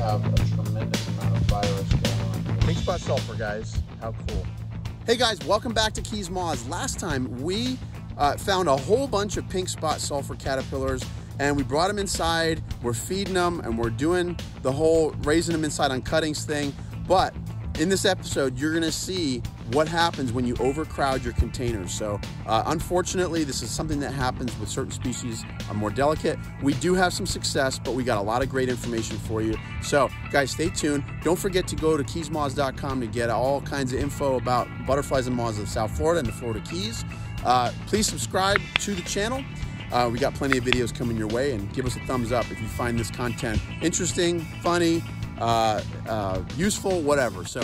have a tremendous amount of virus going on here. Pink spot sulfur, guys. How cool. Hey guys, welcome back to Keys Moths. Last time we uh, found a whole bunch of pink spot sulfur caterpillars and we brought them inside. We're feeding them and we're doing the whole raising them inside on cuttings thing. But in this episode, you're gonna see what happens when you overcrowd your containers. So uh, unfortunately, this is something that happens with certain species are more delicate. We do have some success, but we got a lot of great information for you. So guys, stay tuned. Don't forget to go to keysmoths.com to get all kinds of info about butterflies and moths of South Florida and the Florida Keys. Uh, please subscribe to the channel. Uh, we got plenty of videos coming your way and give us a thumbs up if you find this content interesting, funny, uh, uh, useful, whatever. So.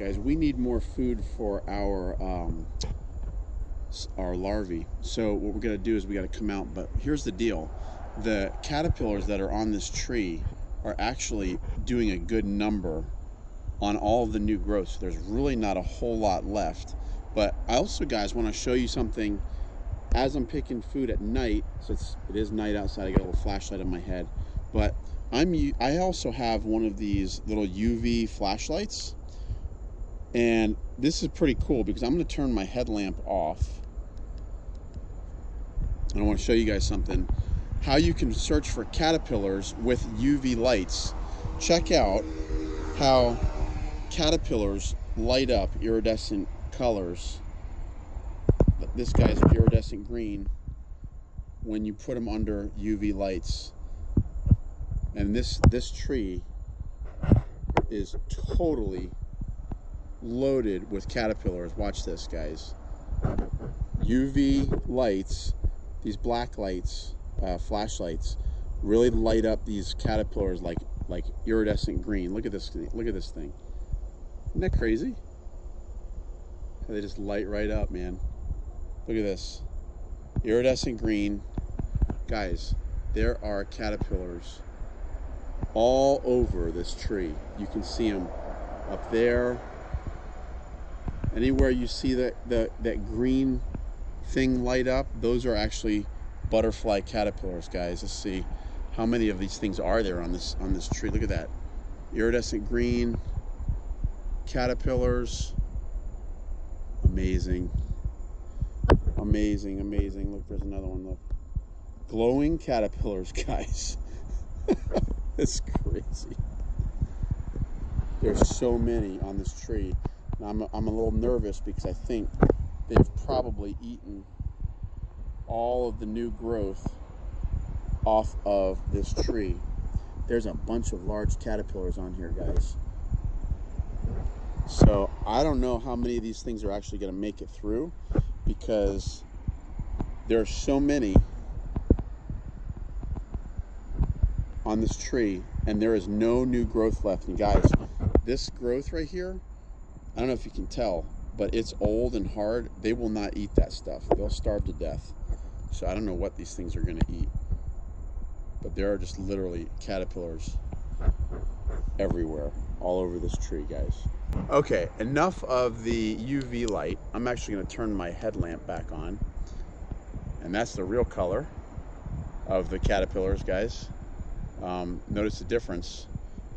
Guys, we need more food for our um, our larvae. So what we're gonna do is we gotta come out, but here's the deal. The caterpillars that are on this tree are actually doing a good number on all the new growth. So there's really not a whole lot left. But I also, guys, wanna show you something as I'm picking food at night, so it's, it is night outside, I got a little flashlight on my head, but I'm, I also have one of these little UV flashlights and this is pretty cool because I'm going to turn my headlamp off. And I want to show you guys something. How you can search for caterpillars with UV lights. Check out how caterpillars light up iridescent colors. This guy's iridescent green when you put them under UV lights. And this, this tree is totally loaded with caterpillars. Watch this, guys. UV lights, these black lights, uh, flashlights, really light up these caterpillars like like iridescent green. Look at this. Look at this thing. Isn't that crazy? How they just light right up, man. Look at this. Iridescent green. Guys, there are caterpillars all over this tree. You can see them up there, anywhere you see that, that, that green thing light up, those are actually butterfly caterpillars, guys. Let's see how many of these things are there on this on this tree. Look at that. Iridescent green caterpillars. Amazing. Amazing, amazing. Look, there's another one. Look. Glowing caterpillars, guys. That's crazy. There's so many on this tree. I'm, I'm a little nervous because I think they've probably eaten all of the new growth off of this tree. There's a bunch of large caterpillars on here, guys. So I don't know how many of these things are actually going to make it through because there are so many on this tree and there is no new growth left. And guys, this growth right here I don't know if you can tell, but it's old and hard. They will not eat that stuff. They'll starve to death. So I don't know what these things are going to eat. But there are just literally caterpillars everywhere, all over this tree, guys. Okay, enough of the UV light. I'm actually going to turn my headlamp back on. And that's the real color of the caterpillars, guys. Um, notice the difference.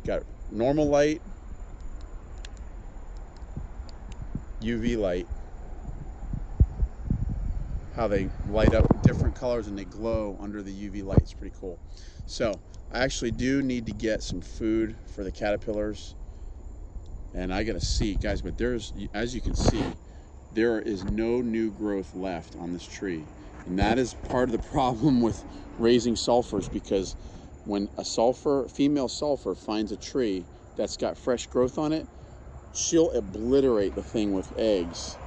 Got normal light, UV light, how they light up different colors and they glow under the UV light. It's pretty cool. So I actually do need to get some food for the caterpillars and I gotta see guys, but there's, as you can see, there is no new growth left on this tree. And that is part of the problem with raising sulfurs because when a sulfur, female sulfur finds a tree that's got fresh growth on it, she'll obliterate the thing with eggs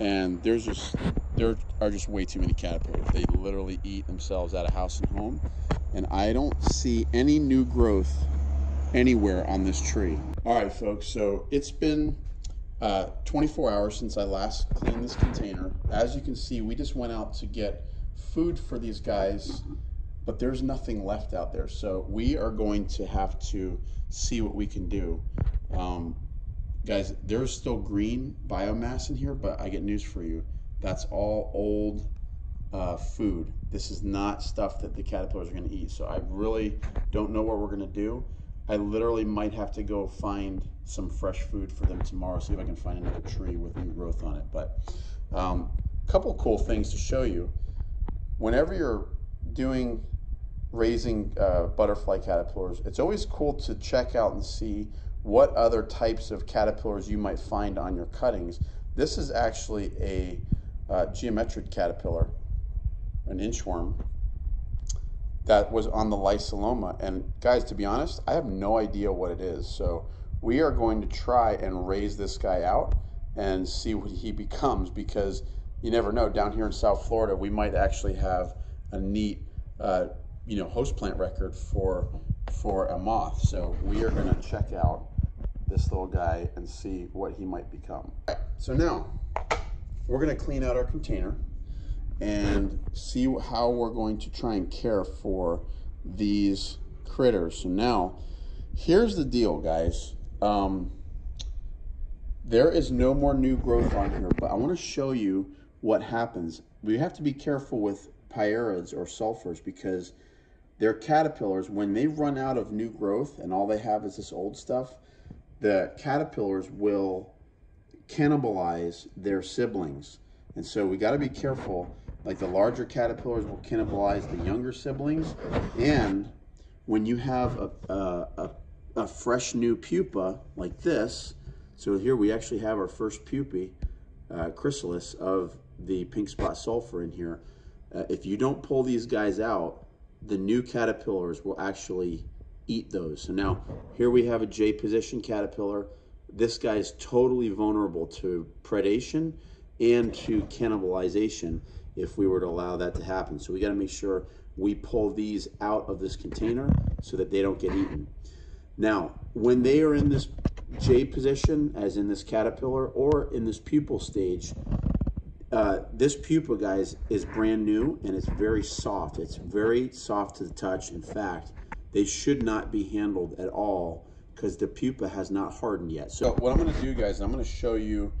and there's just there are just way too many caterpillars they literally eat themselves out of house and home and i don't see any new growth anywhere on this tree all right folks so it's been uh, 24 hours since I last cleaned this container. As you can see, we just went out to get food for these guys, but there's nothing left out there. So we are going to have to see what we can do. Um, guys, there's still green biomass in here, but I get news for you. That's all old uh, food. This is not stuff that the caterpillars are going to eat. So I really don't know what we're going to do. I literally might have to go find some fresh food for them tomorrow, see if I can find another tree with new growth on it. But a um, couple cool things to show you. Whenever you're doing raising uh, butterfly caterpillars, it's always cool to check out and see what other types of caterpillars you might find on your cuttings. This is actually a uh, geometric caterpillar, an inchworm, that was on the Lysiloma. And guys, to be honest, I have no idea what it is. So we are going to try and raise this guy out and see what he becomes because you never know. Down here in South Florida, we might actually have a neat, uh, you know, host plant record for for a moth. So we are going to check out this little guy and see what he might become. So now we're going to clean out our container and see how we're going to try and care for these critters. So now, here's the deal, guys. Um, there is no more new growth on here, but I want to show you what happens. We have to be careful with pierids or sulfurs because they're caterpillars. When they run out of new growth and all they have is this old stuff, the caterpillars will cannibalize their siblings. And so we got to be careful like the larger caterpillars will cannibalize the younger siblings. And when you have a, a, a, a fresh new pupa like this, so here we actually have our first pupae, uh, chrysalis of the pink spot sulfur in here. Uh, if you don't pull these guys out, the new caterpillars will actually eat those. So now here we have a J position caterpillar. This guy is totally vulnerable to predation and to cannibalization if we were to allow that to happen. So we got to make sure we pull these out of this container so that they don't get eaten. Now, when they are in this J position, as in this caterpillar, or in this pupal stage, uh, this pupa, guys, is brand new and it's very soft. It's very soft to the touch. In fact, they should not be handled at all because the pupa has not hardened yet. So what I'm going to do, guys, I'm going to show you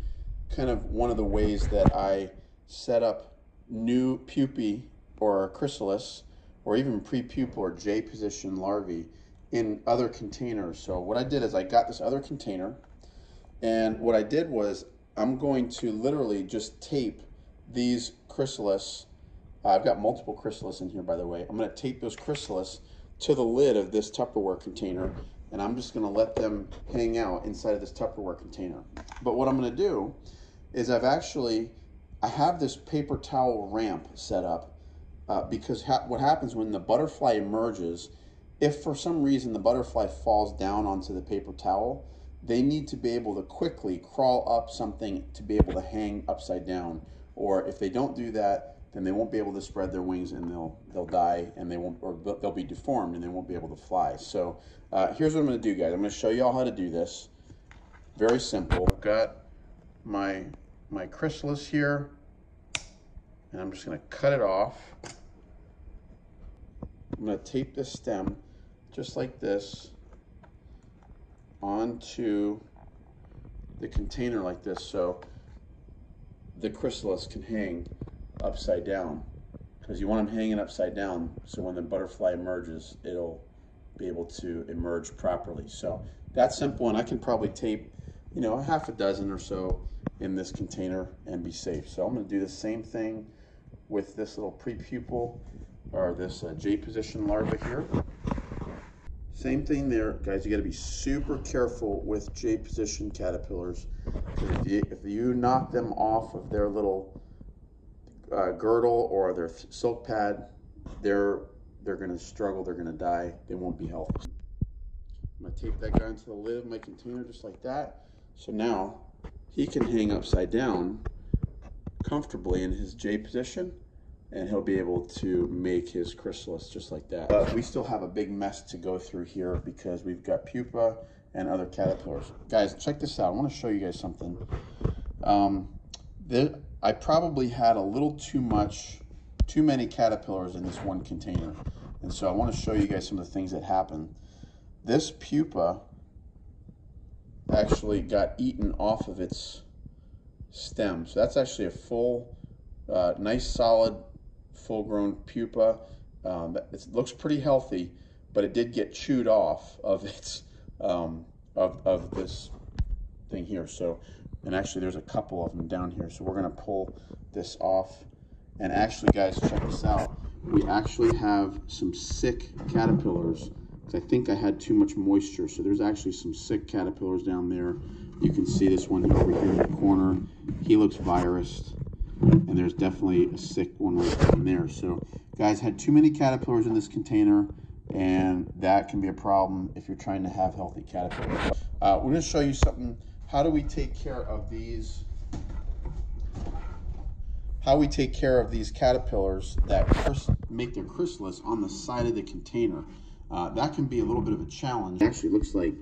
kind of one of the ways that I set up new pupae or chrysalis or even pre-pupal or J position larvae in other containers. So what I did is I got this other container and what I did was I'm going to literally just tape these chrysalis. I've got multiple chrysalis in here, by the way. I'm going to tape those chrysalis to the lid of this Tupperware container and I'm just going to let them hang out inside of this Tupperware container. But what I'm going to do is I've actually I have this paper towel ramp set up uh, because ha what happens when the butterfly emerges, if for some reason the butterfly falls down onto the paper towel, they need to be able to quickly crawl up something to be able to hang upside down. Or if they don't do that, then they won't be able to spread their wings and they'll they'll die and they won't or they'll be deformed and they won't be able to fly. So uh, here's what I'm going to do, guys. I'm going to show you all how to do this. Very simple. I've got my my chrysalis here and I'm just going to cut it off. I'm going to tape this stem just like this onto the container like this so the chrysalis can hang upside down because you want them hanging upside down so when the butterfly emerges it'll be able to emerge properly so that's simple and I can probably tape you know a half a dozen or so in this container and be safe. So I'm going to do the same thing with this little pre-pupal or this uh, J position larva here. Same thing there, guys. You got to be super careful with J position caterpillars. If you, if you knock them off of their little uh, girdle or their silk pad, they're they're to struggle. They're to die. They won't be healthy. I'm to tape that guy into the lid of my container just like that. So now he can hang upside down comfortably in his J position and he'll be able to make his chrysalis just like that. But we still have a big mess to go through here because we've got pupa and other caterpillars. Guys, check this out. I want to show you guys something. Um, I probably had a little too much, too many caterpillars in this one container. And so I want to show you guys some of the things that happened. This pupa actually got eaten off of its stem. So that's actually a full, uh, nice solid, full grown pupa. Um, it looks pretty healthy, but it did get chewed off of its, um, of, of this thing here. So, and actually there's a couple of them down here. So we're gonna pull this off. And actually guys, check this out. We actually have some sick caterpillars I think I had too much moisture. So there's actually some sick caterpillars down there. You can see this one over here in the corner. He looks virused. And there's definitely a sick one right down there. So guys, had too many caterpillars in this container and that can be a problem if you're trying to have healthy caterpillars. Uh, we're gonna show you something. How do we take care of these how we take care of these caterpillars that make their chrysalis on the side of the container. Uh, that can be a little bit of a challenge. Actually, looks like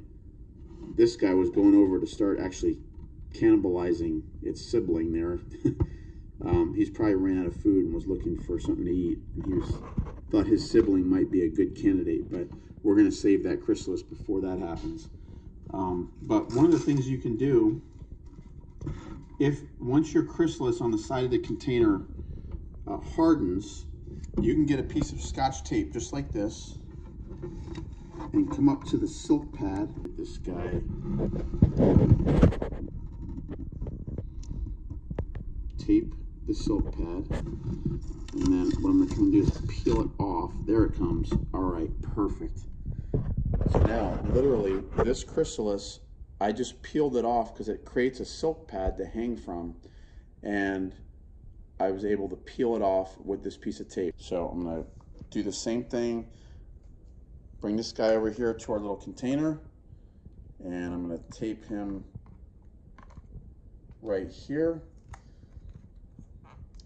this guy was going over to start actually cannibalizing its sibling there. um, he's probably ran out of food and was looking for something to eat. He was, thought his sibling might be a good candidate, but we're going to save that chrysalis before that happens. Um, but one of the things you can do, if once your chrysalis on the side of the container uh, hardens, you can get a piece of scotch tape just like this and come up to the silk pad. This guy. Tape the silk pad. And then what I'm to do is peel it off. There it comes. All right, perfect. So now, literally, this chrysalis, I just peeled it off because it creates a silk pad to hang from. And I was able to peel it off with this piece of tape. So I'm to do the same thing bring this guy over here to our little container and I'm to tape him right here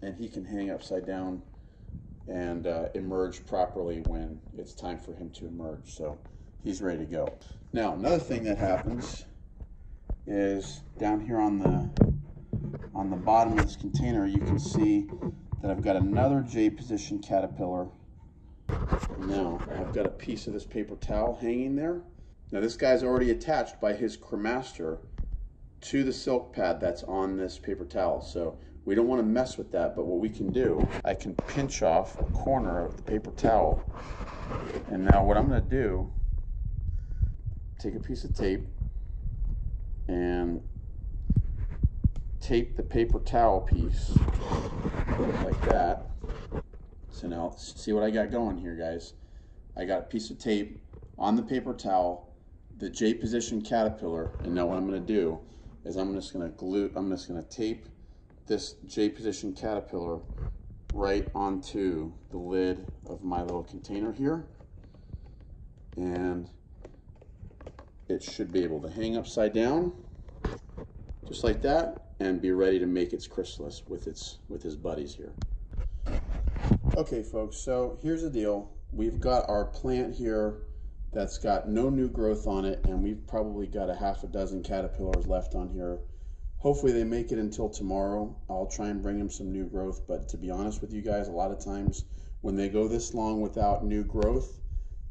and he can hang upside down and uh, emerge properly when it's time for him to emerge. So he's ready to go. Now another thing that happens is down here on the on the bottom of this container you can see that I've got another J position caterpillar now, I've got a piece of this paper towel hanging there. Now this guy's already attached by his cremaster to the silk pad that's on this paper towel. So we don't want to mess with that, but what we can do, I can pinch off a corner of the paper towel. And now what I'm going to do, take a piece of tape and tape the paper towel piece like that so now, see what I got going here, guys. I got a piece of tape on the paper towel, the J position caterpillar, and now what I'm gonna do is I'm just gonna glue, I'm just gonna tape this J position caterpillar right onto the lid of my little container here. And it should be able to hang upside down, just like that, and be ready to make its chrysalis with its with his buddies here. Okay, folks, so here's the deal. We've got our plant here that's got no new growth on it, and we've probably got a half a dozen caterpillars left on here. Hopefully they make it until tomorrow. I'll try and bring them some new growth, but to be honest with you guys, a lot of times when they go this long without new growth,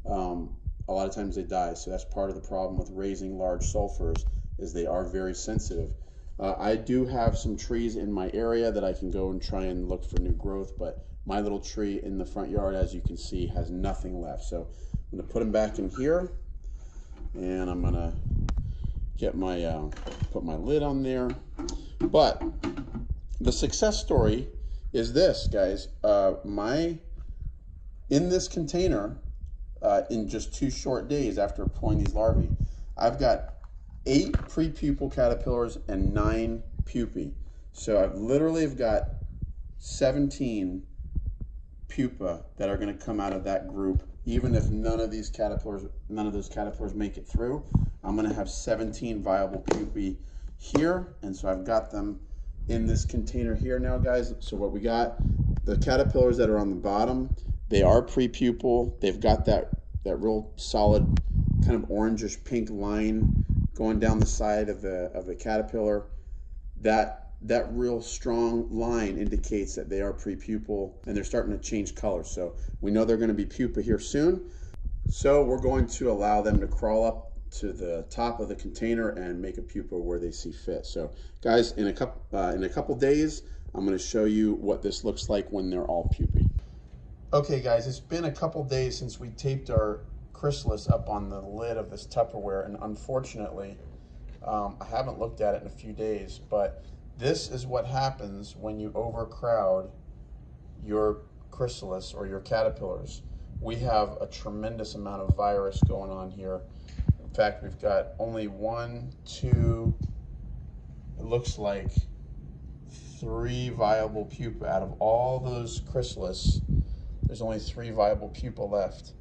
um, a lot of times they die. So that's part of the problem with raising large sulfurs is they are very sensitive. Uh, I do have some trees in my area that I can go and try and look for new growth, but my little tree in the front yard, as you can see, has nothing left. So I'm going to put them back in here, and I'm going to get my uh, put my lid on there. But the success story is this, guys. Uh, my in this container, uh, in just two short days after pulling these larvae, I've got eight pre-pupal caterpillars and nine pupae. So I've literally have got 17 pupa that are going to come out of that group. Even if none of these caterpillars, none of those caterpillars make it through, I'm going to have 17 viable pupae here. And so I've got them in this container here now, guys. So what we got, the caterpillars that are on the bottom, they are pre-pupal. They've got that, that real solid kind of orangish pink line going down the side of the of the caterpillar. That that real strong line indicates that they are prepupal and they're starting to change color. So we know they're going to be pupa here soon. So we're going to allow them to crawl up to the top of the container and make a pupa where they see fit. So guys, in a couple uh, in a couple days, I'm going to show you what this looks like when they're all pupae. Okay guys, it's been a couple days since we taped our chrysalis up on the lid of this Tupperware and unfortunately, um, I haven't looked at it in a few days, but this is what happens when you overcrowd your chrysalis or your caterpillars. We have a tremendous amount of virus going on here. In fact, we've got only one, two, it looks like three viable pupa out of all those chrysalis there's only three viable pupa left.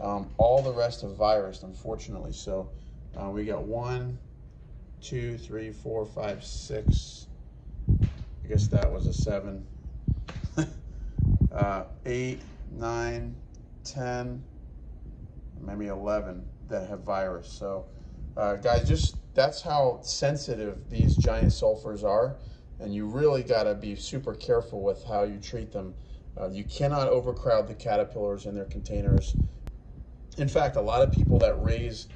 Um, all the rest have virus, unfortunately. So uh, we got one, two, three, four, five, six. I guess that was a seven. uh, eight, nine, ten, maybe 11 that have virus. So uh, guys, just that's how sensitive these giant sulfurs are. And you really got to be super careful with how you treat them. Uh, you cannot overcrowd the caterpillars in their containers. In fact, a lot of people that raise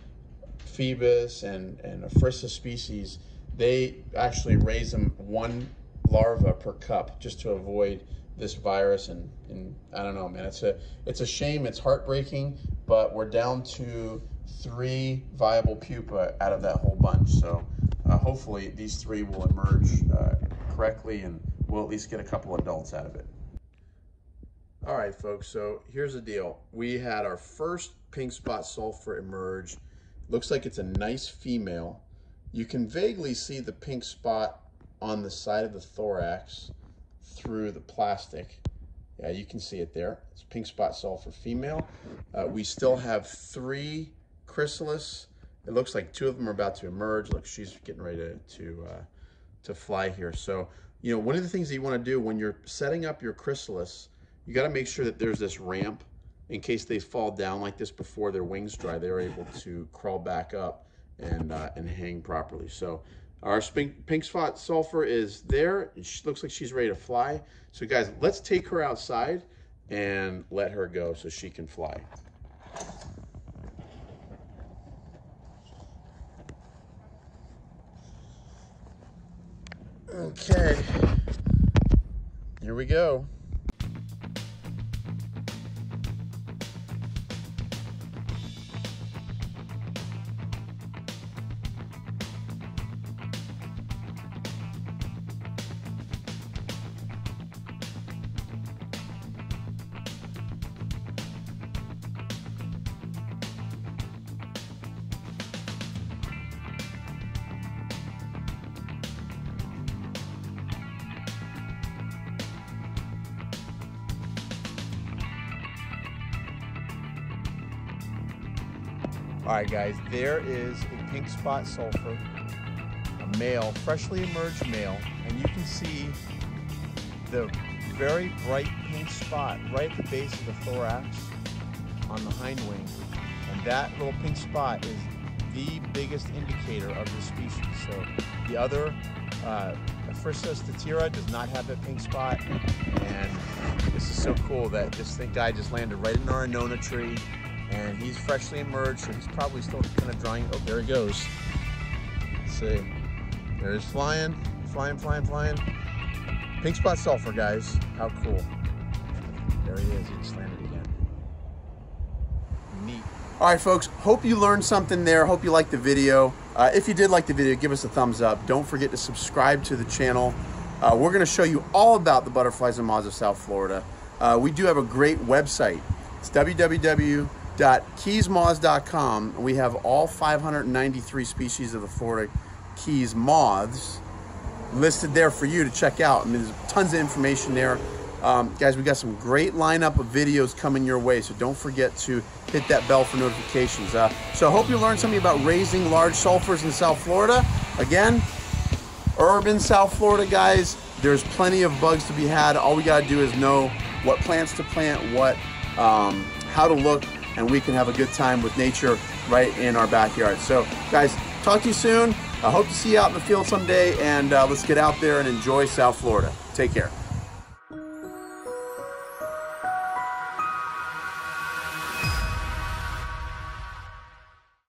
Phoebis and, and Aphrissa species, they actually raise them one larva per cup just to avoid this virus and, and I don't know man it's a it's a shame it's heartbreaking but we're down to three viable pupa out of that whole bunch so uh, hopefully these three will emerge uh, correctly and we'll at least get a couple adults out of it all right, folks, so here's the deal. We had our first pink spot sulfur emerge. Looks like it's a nice female. You can vaguely see the pink spot on the side of the thorax through the plastic. Yeah, you can see it there. It's pink spot sulfur female. Uh, we still have three chrysalis. It looks like two of them are about to emerge. Look, she's getting ready to, to, uh, to fly here. So, you know, one of the things that you want to do when you're setting up your chrysalis you got to make sure that there's this ramp in case they fall down like this before their wings dry. They're able to crawl back up and uh, and hang properly. So our pink, pink spot sulfur is there. She looks like she's ready to fly. So guys, let's take her outside and let her go so she can fly. Okay, here we go. All right, guys, there is a pink spot sulfur, a male, freshly emerged male, and you can see the very bright pink spot right at the base of the thorax on the hind wing. And that little pink spot is the biggest indicator of the species. So the other, uh, statira does not have that pink spot. And this is so cool that this thing guy just landed right in our Annona tree and he's freshly emerged, so he's probably still kind of drying. Oh, there he goes. Let's see. There's flying, flying, flying, flying. Pink spot sulfur, guys. How cool. There he is. He just landed again. Neat. All right, folks. Hope you learned something there. Hope you liked the video. Uh, if you did like the video, give us a thumbs up. Don't forget to subscribe to the channel. Uh, we're going to show you all about the butterflies and moths of South Florida. Uh, we do have a great website. It's www www.keysmoths.com. We have all 593 species of the Florida Keys moths listed there for you to check out. I mean, there's tons of information there. Um, guys, we got some great lineup of videos coming your way, so don't forget to hit that bell for notifications. Uh, so I hope you learned something about raising large sulfurs in South Florida. Again, urban South Florida, guys, there's plenty of bugs to be had. All we got to do is know what plants to plant, what, um, how to look, and we can have a good time with nature right in our backyard. So, guys, talk to you soon. I hope to see you out in the field someday, and uh, let's get out there and enjoy South Florida. Take care.